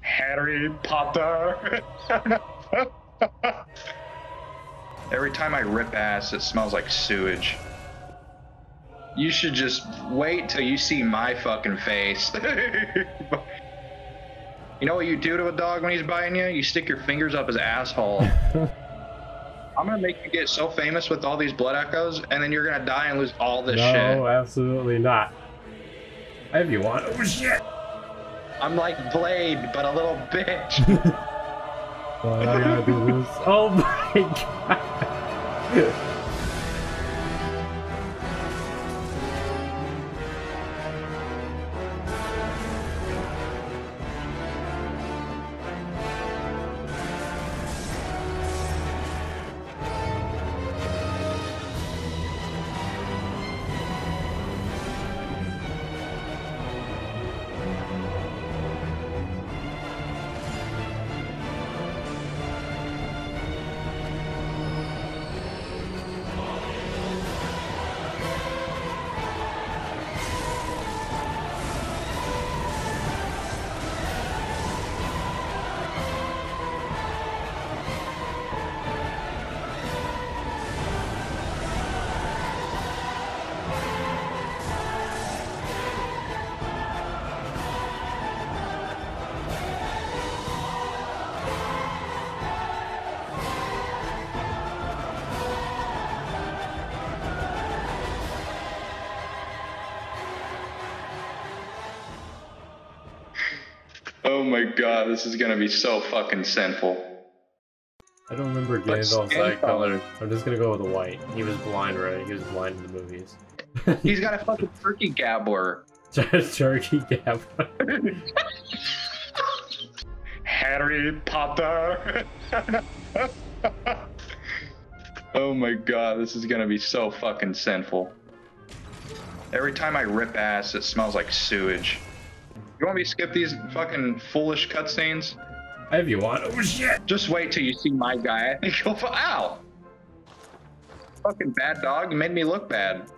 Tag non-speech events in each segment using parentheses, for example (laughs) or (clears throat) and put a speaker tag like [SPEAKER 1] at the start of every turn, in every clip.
[SPEAKER 1] Harry Potter. (laughs) Every time I rip ass, it smells like sewage. You should just wait till you see my fucking face. (laughs) you know what you do to a dog when he's biting you? You stick your fingers up his asshole. (laughs) I'm gonna make you get so famous with all these blood echoes, and then you're gonna die and lose all this
[SPEAKER 2] no,
[SPEAKER 1] shit.
[SPEAKER 2] absolutely not. If you want. Oh shit!
[SPEAKER 1] I'm like Blade, but a little bitch.
[SPEAKER 2] well, I gotta do this. Oh my (laughs) god!
[SPEAKER 1] My god, this is gonna be so fucking sinful.
[SPEAKER 2] I don't remember Gandalf's eye color. I'm just gonna go with the white. He was blind, right? He was blind in the movies. (laughs)
[SPEAKER 1] He's got a fucking turkey gabbler. (laughs)
[SPEAKER 2] Turkey gabbler.
[SPEAKER 1] Harry Potter. (laughs) oh my god, this is gonna be so fucking sinful. Every time I rip ass, it smells like sewage. You want me to skip these fucking foolish cutscenes?
[SPEAKER 2] If you want. Oh shit!
[SPEAKER 1] Just wait till you see my guy. (laughs) Think you'll. Ow! Fucking bad dog. You made me look bad.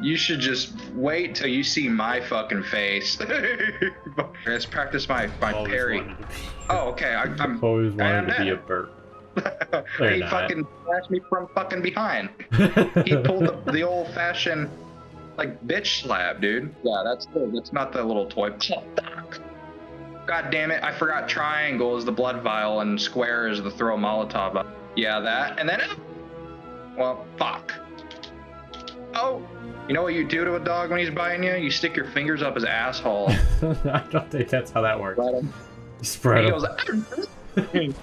[SPEAKER 1] You should just wait till you see my fucking face. (laughs) Let's practice my my
[SPEAKER 2] Always
[SPEAKER 1] parry. (laughs) Oh, okay. I, I'm.
[SPEAKER 2] Always wanted to be a
[SPEAKER 1] am
[SPEAKER 2] burp.
[SPEAKER 1] he
[SPEAKER 2] not.
[SPEAKER 1] fucking slashed me from fucking behind. He pulled the, the old fashioned like bitch slap, dude. Yeah, that's good. That's not the little toy. God damn it! I forgot triangle is the blood vial and square is the throw Molotov. up. Yeah, that and then. Well, fuck. Oh, you know what you do to a dog when he's biting you? You stick your fingers up his asshole. (laughs)
[SPEAKER 2] I don't think that's how that works.
[SPEAKER 1] Let him-
[SPEAKER 2] Spread
[SPEAKER 1] he
[SPEAKER 2] 'em.
[SPEAKER 1] goes. Mm.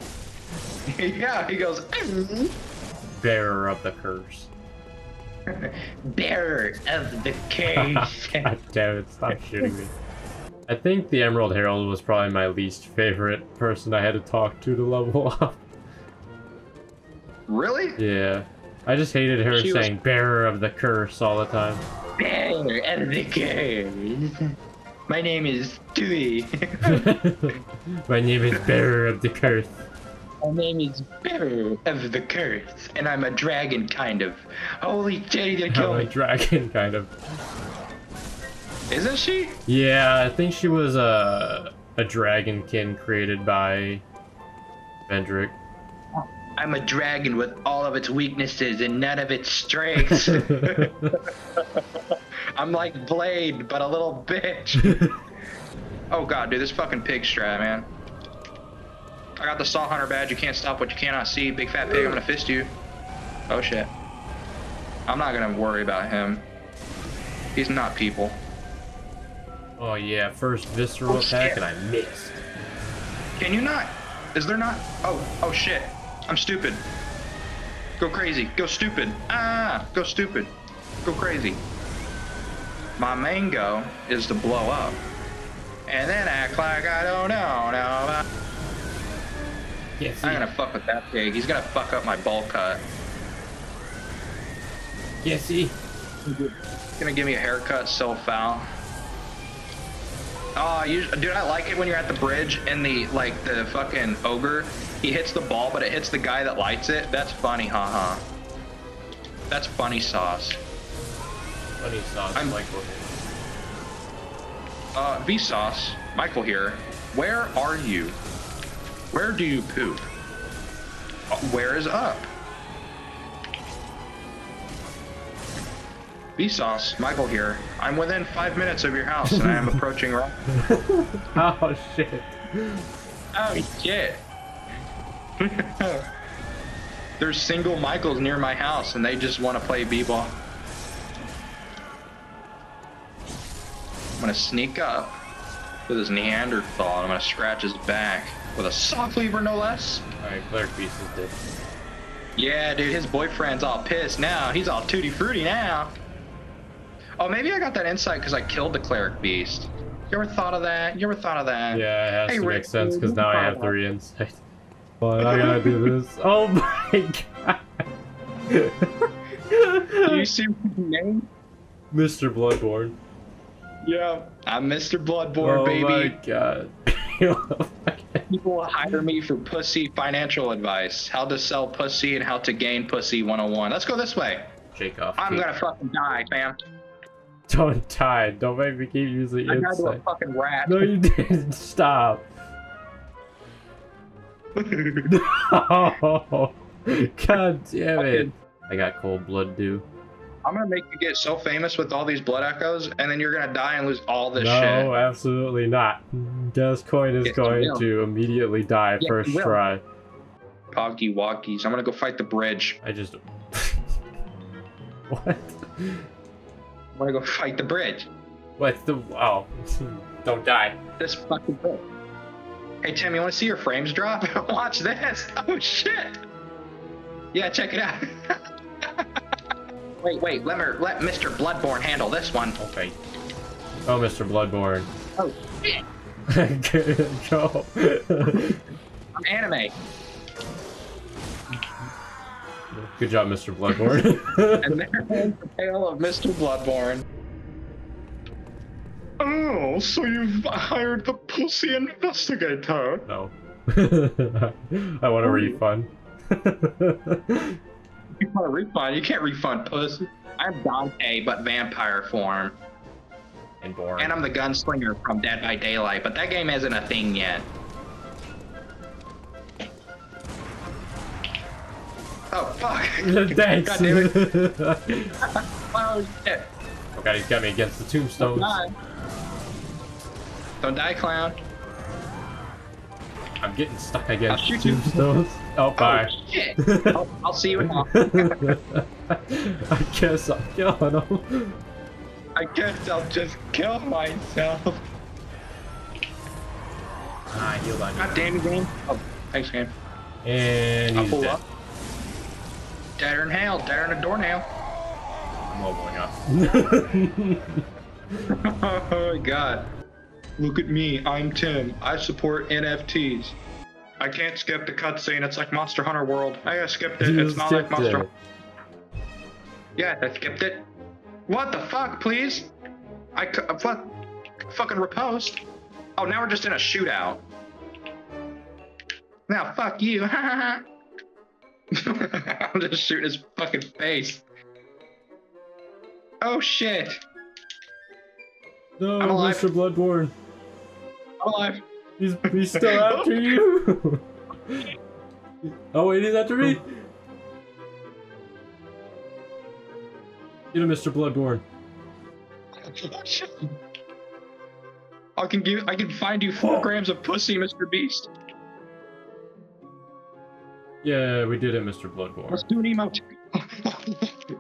[SPEAKER 1] (laughs) yeah, he goes. Mm.
[SPEAKER 2] Bearer of the curse. (laughs)
[SPEAKER 1] Bearer of the. (laughs)
[SPEAKER 2] God damn it, stop shooting me. I think the Emerald Herald was probably my least favorite person I had to talk to to level (laughs) up.
[SPEAKER 1] really?
[SPEAKER 2] Yeah. I just hated her
[SPEAKER 1] She was-
[SPEAKER 2] saying bearer of the curse all the time.
[SPEAKER 1] Bearer of the case. My name is Dewey.
[SPEAKER 2] My name is bearer of the curse.
[SPEAKER 1] My name is Bearer of the Curse, and I'm a dragon, kind of. Holy shit, he's gonna
[SPEAKER 2] a dragon, (laughs) kind of.
[SPEAKER 1] Isn't she?
[SPEAKER 2] Yeah, I think she was a a dragonkin created by Vendrick.
[SPEAKER 1] I'm a dragon with all of its weaknesses and none of its strengths. (laughs) I'm like Blade, but a little bitch. (laughs) oh god, dude, this fucking pig strat, man. I got the Saw Hunter badge. You can't stop what you cannot see. Big fat pig, I'm gonna fist you. Oh shit. I'm not gonna worry about him. He's not people.
[SPEAKER 2] oh yeah, first visceral
[SPEAKER 1] Oh,
[SPEAKER 2] attack
[SPEAKER 1] shit.
[SPEAKER 2] and I missed.
[SPEAKER 1] Can you not? Is there not? Oh, oh shit. I'm stupid. Go crazy. Go stupid. Ah, go stupid. Go crazy. My main go is to blow up. And then act like I don't know now.
[SPEAKER 2] See,
[SPEAKER 1] I'm gonna fuck with that pig. He's gonna fuck up my ball cut.
[SPEAKER 2] yeah, see.
[SPEAKER 1] He's gonna give me a haircut so foul. Oh, you, dude, I like it when you're at the bridge and the like the fucking ogre, he hits the ball, but it hits the guy that lights it. That's funny, haha. That's funny sauce.
[SPEAKER 2] Funny sauce,
[SPEAKER 1] I'm-
[SPEAKER 2] Michael.
[SPEAKER 1] Uh, Vsauce, Michael here. Where are you? Where do you poop? Where is up? Vsauce, Michael here. I'm within five minutes of your house and I am (laughs) approaching right. (laughs)
[SPEAKER 2] Oh shit.
[SPEAKER 1] Oh shit. (laughs) There's single Michaels near my house and they just want to play b-ball. I'm gonna sneak up with his Neanderthal and I'm gonna scratch his back with a soft lever no less.
[SPEAKER 2] Alright, Cleric Beast is dead.
[SPEAKER 1] Yeah, dude, his boyfriend's all pissed now. He's all tutti frutti now. Oh, maybe I got that insight because I killed the cleric beast. You ever thought of that? You ever thought of that?
[SPEAKER 2] Yeah, it has
[SPEAKER 1] Hey,
[SPEAKER 2] to
[SPEAKER 1] Rick,
[SPEAKER 2] make sense because now I have three (laughs) insights. But I gotta do this. Oh my god.
[SPEAKER 1] Do you see my name?
[SPEAKER 2] Mr. Bloodborne.
[SPEAKER 1] Yeah. I'm Mr. Bloodborne,
[SPEAKER 2] oh
[SPEAKER 1] baby. (laughs)
[SPEAKER 2] Oh my god.
[SPEAKER 1] People hire me for pussy financial advice. How to sell pussy and how to gain pussy 101. Let's go this way.
[SPEAKER 2] Shake off.
[SPEAKER 1] I'm gonna fucking die, fam.
[SPEAKER 2] Don't die. Don't make me keep using
[SPEAKER 1] I died to a fucking rat.
[SPEAKER 2] No, you didn't. (laughs) Stop. Oh, (laughs) (laughs) God damn it. I got cold blood due.
[SPEAKER 1] I'm gonna make you get so famous with all these blood echoes, and then you're gonna die and lose all this
[SPEAKER 2] no,
[SPEAKER 1] shit.
[SPEAKER 2] absolutely not. Gascoigne is
[SPEAKER 1] you
[SPEAKER 2] going to immediately die
[SPEAKER 1] Yes,
[SPEAKER 2] first try.
[SPEAKER 1] Poggy walkies. I'm gonna go fight the bridge.
[SPEAKER 2] I just. (laughs) what?
[SPEAKER 1] I'm gonna go fight the bridge.
[SPEAKER 2] What's the. Oh. (laughs) Don't die.
[SPEAKER 1] This fucking bridge. Hey Tim, you wanna see your frames drop? (laughs) Watch this. Oh shit. Yeah, check it out. Wait, wait, let me let Mr. Bloodborne handle this one.
[SPEAKER 2] Okay. Oh, Mr. Bloodborne.
[SPEAKER 1] Oh shit. (laughs)
[SPEAKER 2] Go.
[SPEAKER 1] I'm anime.
[SPEAKER 2] Good job, Mr. Bloodborne. (laughs)
[SPEAKER 1] And there's the tale of Mr. Bloodborne. Oh, so you've hired the pussy investigator?
[SPEAKER 2] no. (laughs) I want a oh. refund.
[SPEAKER 1] You want a refund? You can't refund pussy. I'm Dante, but vampire form.
[SPEAKER 2] and boring.
[SPEAKER 1] And I'm the gunslinger from Dead by Daylight, but that game isn't a thing yet. Oh, fuck. (laughs)
[SPEAKER 2] Thanks.
[SPEAKER 1] God damn it. (laughs) Oh, shit.
[SPEAKER 2] okay, he's got me against the tombstones.
[SPEAKER 1] Die. Don't die, clown.
[SPEAKER 2] I'm getting stuck
[SPEAKER 1] I'll
[SPEAKER 2] against
[SPEAKER 1] you.
[SPEAKER 2] tombstones. Oh, bye.
[SPEAKER 1] Oh, shit. I'll, I'll see you now. (laughs)
[SPEAKER 2] I guess I'm killing him.
[SPEAKER 1] I guess I'll just kill myself.
[SPEAKER 2] Ah, healed on
[SPEAKER 1] God damn you, game. Oh, thanks, game.
[SPEAKER 2] And
[SPEAKER 1] I'll pull
[SPEAKER 2] dead.
[SPEAKER 1] up. Deader in hell, deader in a doornail.
[SPEAKER 2] I'm leveling up. (laughs)
[SPEAKER 1] oh my god. Look at me, I'm Tim. I support NFTs. I can't skip the cutscene, it's like Monster Hunter World. I gotta it,
[SPEAKER 2] You
[SPEAKER 1] it's not like Monster
[SPEAKER 2] it.
[SPEAKER 1] Yeah, I skipped it. What the fuck, please? I c- uh, what? Fucking repost. Oh, now we're just in a shootout. Now, fuck you. (laughs) I'm just shooting his fucking face. Oh shit.
[SPEAKER 2] No,
[SPEAKER 1] I'm alive.
[SPEAKER 2] Mr. Bloodborne.
[SPEAKER 1] I'm alive.
[SPEAKER 2] He's, he's (laughs) still after (laughs) you. oh, wait, he's after me. Get him, Mr. Bloodborne. (laughs)
[SPEAKER 1] I can give. I can find you four oh. grams of pussy, Mr. Beast.
[SPEAKER 2] Yeah, we did it, Mr. Bloodborne.
[SPEAKER 1] Let's do an emote.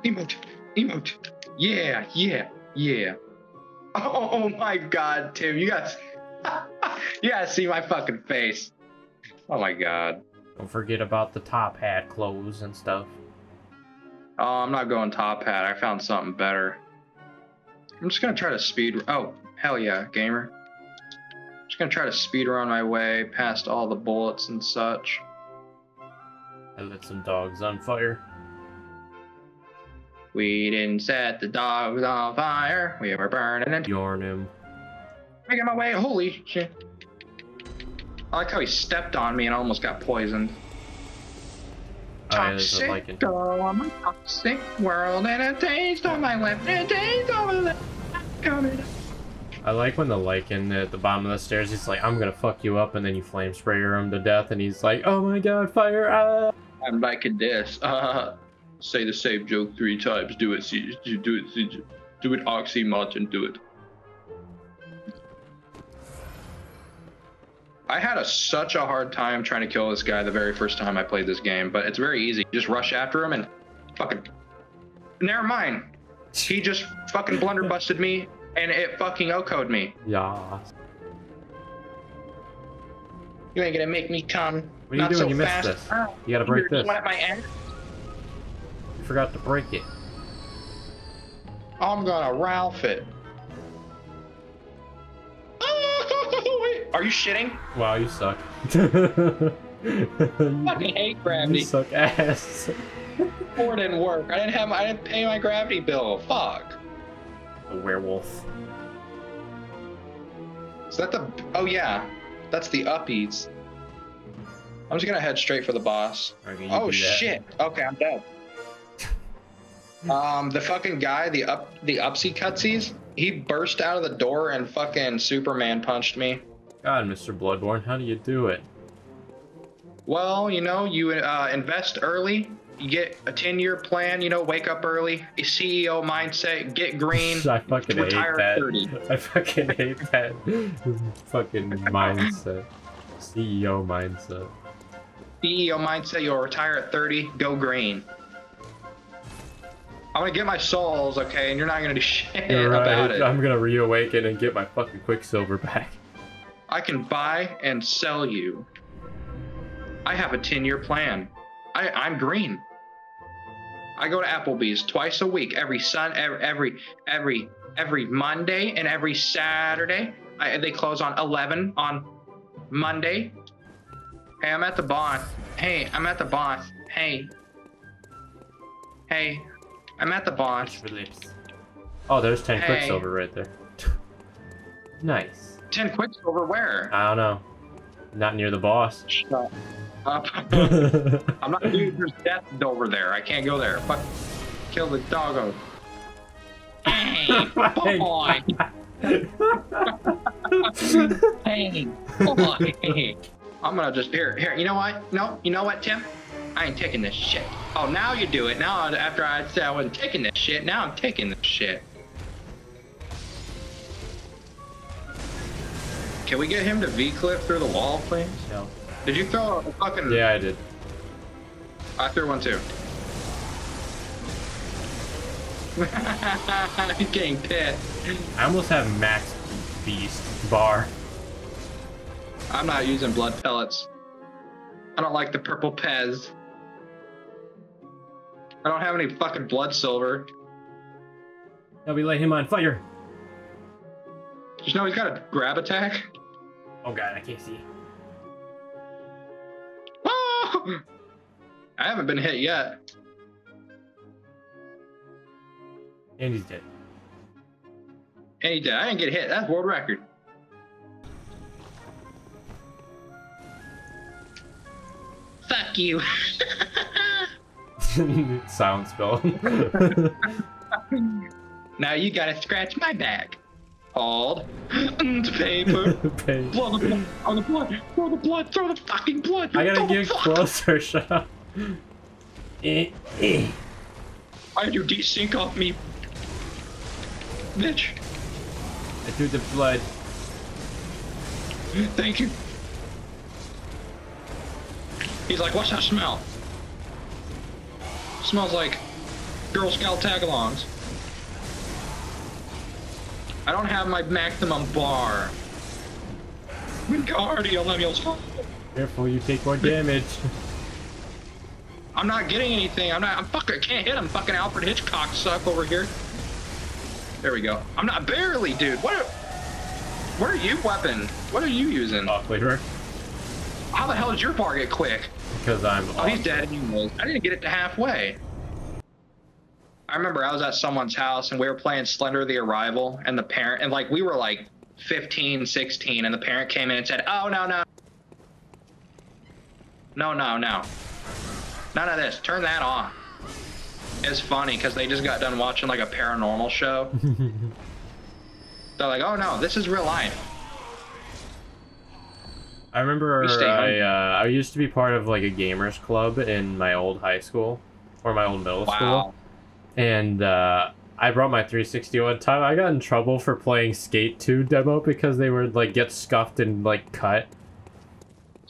[SPEAKER 1] emote. Emote. Yeah, yeah, yeah. Oh, oh, oh my god, Tim, you guys You gotta see my fucking face. Oh my god.
[SPEAKER 2] Don't forget about the top hat clothes and stuff.
[SPEAKER 1] Oh, I'm not going top hat. I found something better. I'm just gonna try to speed oh, hell yeah, gamer. Just gonna try to speed run my way past all the bullets and such.
[SPEAKER 2] I lit some dogs on fire.
[SPEAKER 1] We didn't set the dogs on fire. We were burning and
[SPEAKER 2] Yharnam.
[SPEAKER 1] making my way. Holy shit. I like how he stepped on me and almost got poisoned.
[SPEAKER 2] Oh, yeah, there's
[SPEAKER 1] Toxic,
[SPEAKER 2] lichen.
[SPEAKER 1] I'm a toxic world and a taste on my lip, and a taste on my lip. Coming.
[SPEAKER 2] I like when the Lycan at the bottom of the stairs, he's like, I'm gonna fuck you up, and then you flame sprayer him to death, and he's like, oh my god, fire, ah!
[SPEAKER 1] I'm liking this. Uh, (laughs) say the same joke three times. Do it, see, do it, see, do it, oxymoron, do it. I had a, such a hard time trying to kill this guy the very first time I played this game, but it's very easy. Just rush after him and fucking. Never mind. He just fucking blunderbusted me and it fucking OCO'd me.
[SPEAKER 2] Yeah.
[SPEAKER 1] You ain't gonna make me come.
[SPEAKER 2] What are you
[SPEAKER 1] Not
[SPEAKER 2] doing?
[SPEAKER 1] so
[SPEAKER 2] you missed
[SPEAKER 1] fast.
[SPEAKER 2] this.
[SPEAKER 1] Ah,
[SPEAKER 2] You gotta break
[SPEAKER 1] you're
[SPEAKER 2] this.
[SPEAKER 1] at my end.
[SPEAKER 2] You forgot to break it.
[SPEAKER 1] I'm gonna Ralph it. Are you shitting?
[SPEAKER 2] Wow, you suck. (laughs)
[SPEAKER 1] fucking hate
[SPEAKER 2] you
[SPEAKER 1] gravity.
[SPEAKER 2] suck ass. (laughs)
[SPEAKER 1] Four didn't work. I didn't have. I didn't pay my gravity bill. Fuck.
[SPEAKER 2] A werewolf.
[SPEAKER 1] Is that the? Oh yeah, that's the uppies. I'm just gonna head straight for the boss.
[SPEAKER 2] Okay,
[SPEAKER 1] Oh
[SPEAKER 2] do that.
[SPEAKER 1] shit. Okay, I'm dead. (laughs) um, the fucking guy, the up, the upsy cutsies. He burst out of the door and fucking Superman punched me.
[SPEAKER 2] God, Mr. Bloodborne, how do you do it?
[SPEAKER 1] Well, you know, you uh, invest early. You get a 10-year plan. You know, wake up early. A CEO mindset. Get green. (laughs)
[SPEAKER 2] I fucking hate
[SPEAKER 1] retire
[SPEAKER 2] that.
[SPEAKER 1] 30. (laughs)
[SPEAKER 2] I fucking hate that (laughs) fucking mindset. CEO mindset.
[SPEAKER 1] CEO mindset. You'll retire at 30. Go green. I'm gonna get my souls, okay, and you're not gonna do shit
[SPEAKER 2] You're
[SPEAKER 1] about it.
[SPEAKER 2] I'm gonna reawaken and get my fucking Quicksilver back.
[SPEAKER 1] I can buy and sell you. I have a 10 year plan. I, I'm green. I go to Applebee's twice a week, every sun, every every every, every Monday and every Saturday. I, they close on 11 on Monday. Hey, I'm at the boss. Hey, I'm at the boss. Hey. Hey, I'm at the boss.
[SPEAKER 2] Oh, there's 10
[SPEAKER 1] Hey.
[SPEAKER 2] Quicksilver right there. (laughs) nice.
[SPEAKER 1] 10 Quicksilver where?
[SPEAKER 2] I don't know. Not near the boss.
[SPEAKER 1] Shut up. (laughs) I'm not dude, there's death over there. I can't go there. Fuck kill the doggo. (laughs) Hey, boy. (laughs) hey, boy. I'm gonna just here, here. You know what? No, you know what, Tim? I ain't taking this shit. Oh, now you do it. Now after I said I wasn't taking this shit, now I'm taking this shit. Can we get him to V-clip through the wall, please?
[SPEAKER 2] No.
[SPEAKER 1] Did you throw a fucking?
[SPEAKER 2] Yeah, I did.
[SPEAKER 1] I threw one too. (laughs) I'm getting pissed.
[SPEAKER 2] I almost have max beast bar.
[SPEAKER 1] I'm not using blood pellets. I don't like the purple Pez. I don't have any fucking blood silver.
[SPEAKER 2] Now we light him on fire.
[SPEAKER 1] Just know he's got a grab attack.
[SPEAKER 2] Oh god, I can't see.
[SPEAKER 1] Oh! I haven't been hit yet.
[SPEAKER 2] And he's dead.
[SPEAKER 1] And he did. I didn't get hit. That's world record. Fuck you. (laughs)
[SPEAKER 2] Sound spell. (laughs)
[SPEAKER 1] now you gotta scratch my back. Hold. And paper.
[SPEAKER 2] Pain.
[SPEAKER 1] Blow the blood. On the blood. Throw the blood. Throw the fucking blood.
[SPEAKER 2] I gotta
[SPEAKER 1] Throw the
[SPEAKER 2] get closer, (laughs) shut up. Eh, eh.
[SPEAKER 1] Why did you desync off me? Bitch.
[SPEAKER 2] I threw the blood.
[SPEAKER 1] Thank you. He's like, what's that smell? Smells like Girl Scout tagalongs. I don't have my maximum bar. Wingardium Leviosa.
[SPEAKER 2] Careful, you take more damage. (laughs)
[SPEAKER 1] I'm not getting anything. I'm not. I'm fucking. I can't hit him. Fucking Alfred Hitchcock suck over here. There we go. I'm not barely, dude. What? Are, what are you weapon? What are you using?
[SPEAKER 2] Oh, flavor.
[SPEAKER 1] How the hell did your bar get quick?
[SPEAKER 2] Because I'm.
[SPEAKER 1] Oh, he's dead. I didn't get it to halfway. I remember I was at someone's house and we were playing Slender the Arrival and the parent and like we were like 15, 16 and the parent came in and said, "Oh no no, no no no, none of this. Turn that off." It's funny because they just got done watching like a paranormal show. (laughs) They're like, oh no, this is real life.
[SPEAKER 2] I remember I, uh, I used to be part of like a gamers club in my old high school or my old middle
[SPEAKER 1] Wow.
[SPEAKER 2] school, and uh, I brought my 360 one time. I got in trouble for playing Skate 2 demo because they were like get scuffed and like cut,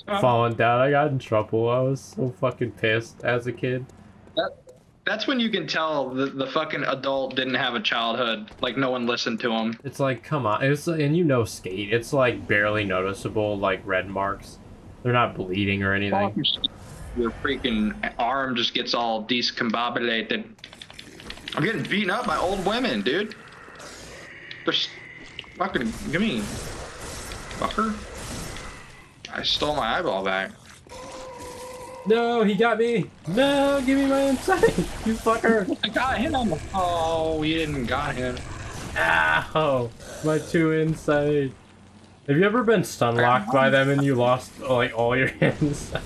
[SPEAKER 1] Uh,
[SPEAKER 2] falling down. I got in trouble. I was so fucking pissed as a kid.
[SPEAKER 1] That's when you can tell the, the fucking adult didn't have a childhood. Like no one listened to him.
[SPEAKER 2] It's like, come on, it's and you know Skate. It's like barely noticeable, like red marks. They're not bleeding or anything.
[SPEAKER 1] Your freaking arm just gets all discombobulated. I'm getting beaten up by old women, dude. They're fucking give me, fucker. I stole my eyeball back.
[SPEAKER 2] No, he got me. No, give me my insight, (laughs) you fucker. (laughs)
[SPEAKER 1] I got him. On the, oh, you didn't got him.
[SPEAKER 2] Ow, my two insight. Have you ever been stun locked by them and you lost like all your (laughs) insight?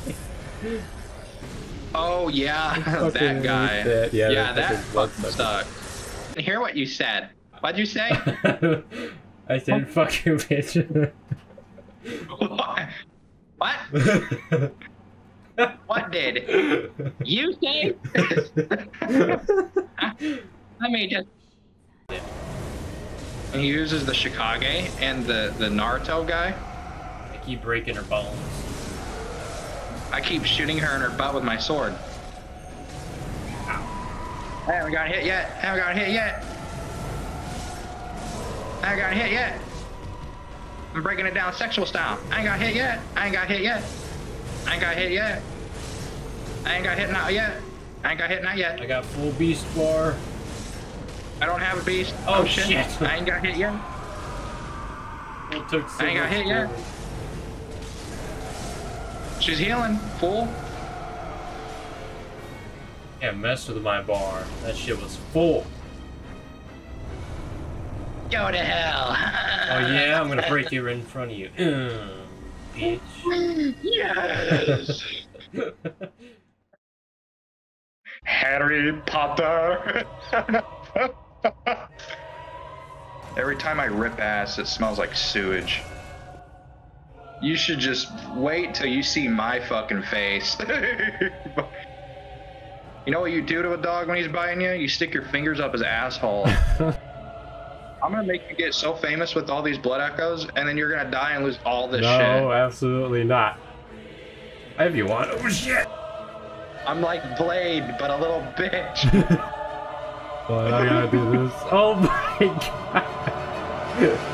[SPEAKER 1] Oh yeah, (laughs) that guy.
[SPEAKER 2] that. Yeah,
[SPEAKER 1] yeah,
[SPEAKER 2] that
[SPEAKER 1] that
[SPEAKER 2] fucking blood
[SPEAKER 1] sucked. Hear what you said. What'd you say? (laughs)
[SPEAKER 2] I said fuck you, bitch. (laughs)
[SPEAKER 1] what? What did you say? Let me just. And he uses the Chikage and the the Naruto guy.
[SPEAKER 2] I keep breaking her bones.
[SPEAKER 1] I keep shooting her in her butt with my sword. I haven't got hit yet. I haven't got hit yet. I ain't got hit yet. I'm breaking it down sexual style. I ain't got hit yet. I ain't got hit yet. I ain't got hit yet. I ain't got hit not yet. I ain't got hit not yet.
[SPEAKER 2] I got full beast bar.
[SPEAKER 1] I don't have a beast.
[SPEAKER 2] Oh, oh shit.
[SPEAKER 1] I ain't got hit yet.
[SPEAKER 2] It took so
[SPEAKER 1] I ain't got hit yet.
[SPEAKER 2] Damage.
[SPEAKER 1] She's healing. Fool.
[SPEAKER 2] Can't mess with my bar. That shit was full.
[SPEAKER 1] Go to hell. (laughs)
[SPEAKER 2] Oh yeah, I'm gonna break you right in front of you. Mm, (clears throat) bitch.
[SPEAKER 1] Yes. (laughs) Harry Potter. (laughs) Every time I rip ass, it smells like sewage. You should just wait till you see my fucking face. (laughs) you know what you do to a dog when he's biting you? You stick your fingers up his asshole. (laughs) I'm gonna make you get so famous with all these blood echoes, and then you're gonna die and lose all this
[SPEAKER 2] no,
[SPEAKER 1] shit.
[SPEAKER 2] No, absolutely not. If you want. Oh shit!
[SPEAKER 1] I'm like Blade, but a little bitch. (laughs)
[SPEAKER 2] But I gotta do this. Oh my god!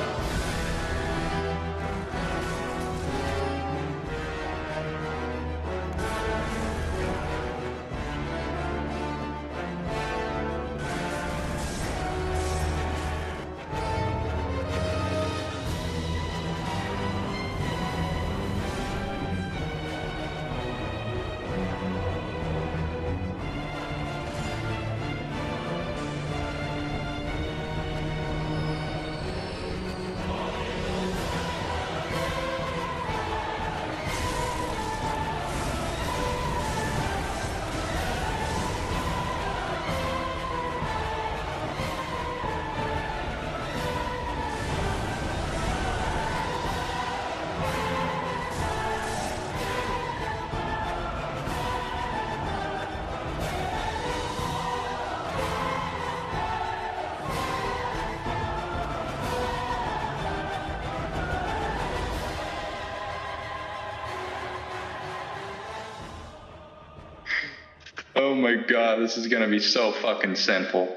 [SPEAKER 1] My god, this is gonna be so fucking sinful.